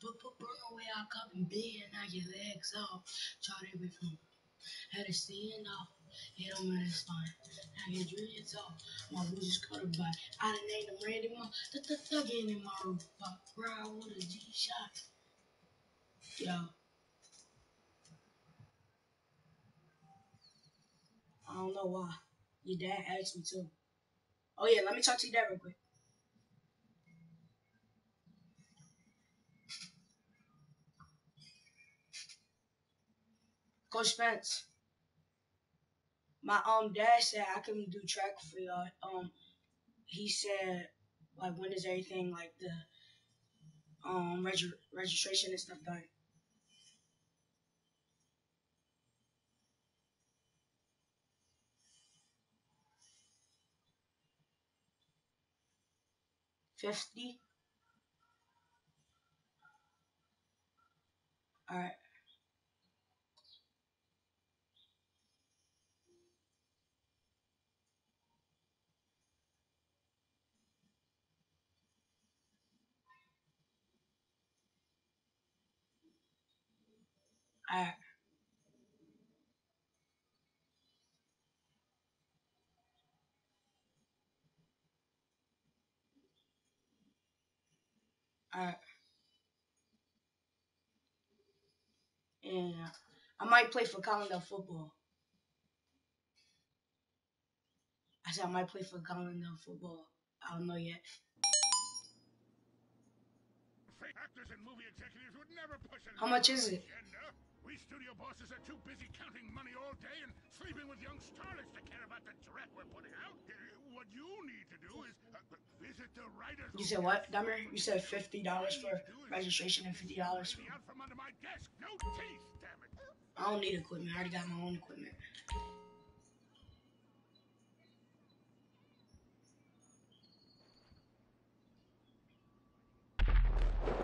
Put put burn away I cup and big and knock your legs off. Try to be from had to stand off. Hit him in his spine. Now your dreads off. My boots by. I done named him Randy Moss. The the thuggin' in my roof. Ride with a G shot. Yo. I don't know why. Your dad asked me to. Oh yeah, let me talk to your dad real quick. Coach Spence. My um dad said I couldn't do track for y'all. Um he said like when is everything like the um reg- registration and stuff done? Fifty. All right. All right. All right. And I might play for Collindale football. I said I might play for Collindale football. I don't know yet. Actors and movie executives would never push How much is it? Agenda. We studio bosses are too busy counting money all day and sleeping with young starlets to care about the direct we're putting out. Uh, What you need to do is uh, visit the writers. You said what, Dumber? You said fifty dollars for registration and fifty dollars for. Out from under my desk. No teeth, damn it. I don't need equipment. I already got my own equipment.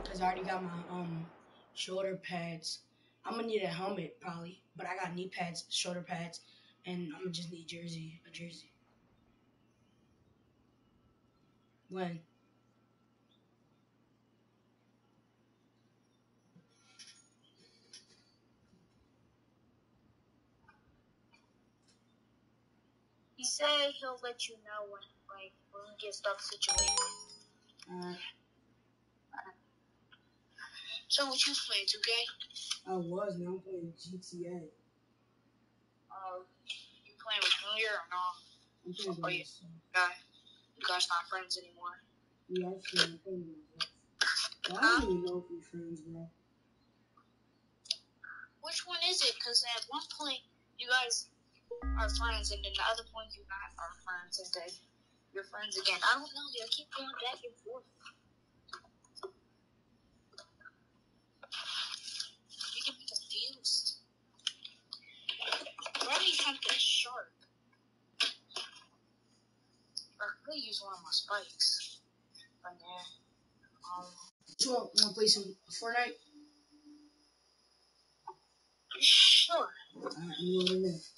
Cause I already got my um shoulder pads. I'm gonna need a helmet probably, but I got knee pads, shoulder pads, and I'm gonna just need jersey, a jersey. When? He said he'll let you know when like when he gets stuff situated. Uh, So what you play, 2K? I was now I'm playing GTA. Uh, you playing with Junior or not? I'm playing Oh, with yeah. myself. Guy, you guys not friends anymore. Yeah, I'm playing, with. Well, I don't even know if we're friends, bro. Which one is it? Because at one point you guys are friends, and then the other point you not are friends, and then you're friends again. I don't know. They keep going back and forth. You get me confused. Grab me something sharp. Or I could use one of my spikes. But yeah. Um, You want, want to play some Fortnite? sure. Alright, you know what it is.